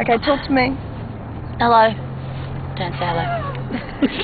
Okay, talk to me. Hello. Don't say hello.